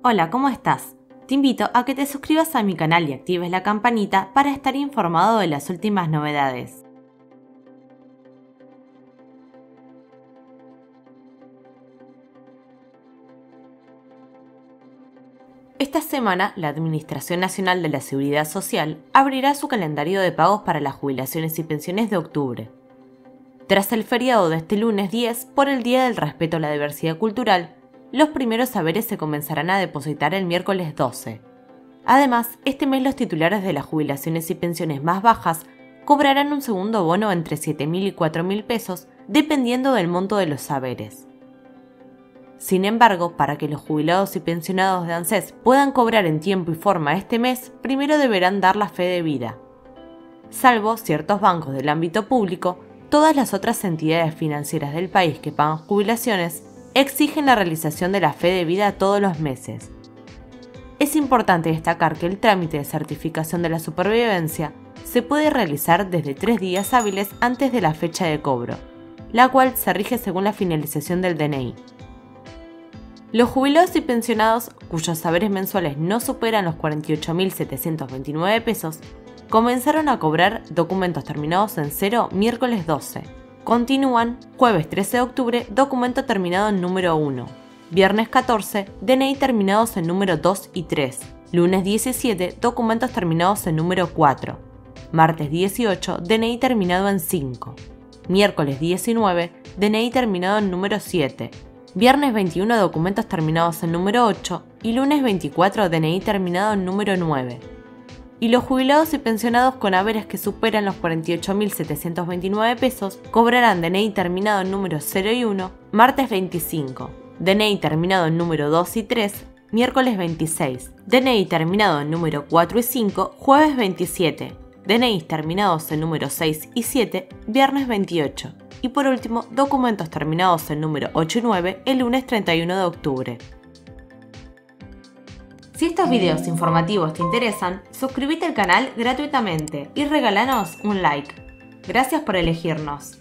Hola, ¿cómo estás? Te invito a que te suscribas a mi canal y actives la campanita para estar informado de las últimas novedades. Esta semana, la Administración Nacional de la Seguridad Social abrirá su calendario de pagos para las jubilaciones y pensiones de octubre. Tras el feriado de este lunes 10 por el Día del Respeto a la Diversidad Cultural, los primeros saberes se comenzarán a depositar el miércoles 12. Además, este mes los titulares de las jubilaciones y pensiones más bajas cobrarán un segundo bono entre 7.000 y 4.000 pesos, dependiendo del monto de los saberes. Sin embargo, para que los jubilados y pensionados de ANSES puedan cobrar en tiempo y forma este mes, primero deberán dar la fe de vida. Salvo ciertos bancos del ámbito público, todas las otras entidades financieras del país que pagan jubilaciones exigen la realización de la fe de vida todos los meses. Es importante destacar que el trámite de certificación de la supervivencia se puede realizar desde tres días hábiles antes de la fecha de cobro, la cual se rige según la finalización del DNI. Los jubilados y pensionados cuyos saberes mensuales no superan los 48.729 pesos comenzaron a cobrar documentos terminados en cero miércoles 12. Continúan jueves 13 de octubre documento terminado en número 1. Viernes 14 DNI terminados en número 2 y 3. Lunes 17 documentos terminados en número 4. Martes 18 DNI terminado en 5. Miércoles 19 DNI terminado en número 7 Viernes 21 documentos terminados en número 8 y lunes 24 DNI terminado en número 9. Y los jubilados y pensionados con haberes que superan los 48.729 pesos cobrarán DNI terminado en número 0 y 1 martes 25, DNI terminado en número 2 y 3 miércoles 26, DNI terminado en número 4 y 5 jueves 27, DNI terminados en número 6 y 7 viernes 28 y por último, documentos terminados en número 8 y 9 el lunes 31 de octubre. Si estos videos informativos te interesan, suscríbete al canal gratuitamente y regalanos un like. Gracias por elegirnos.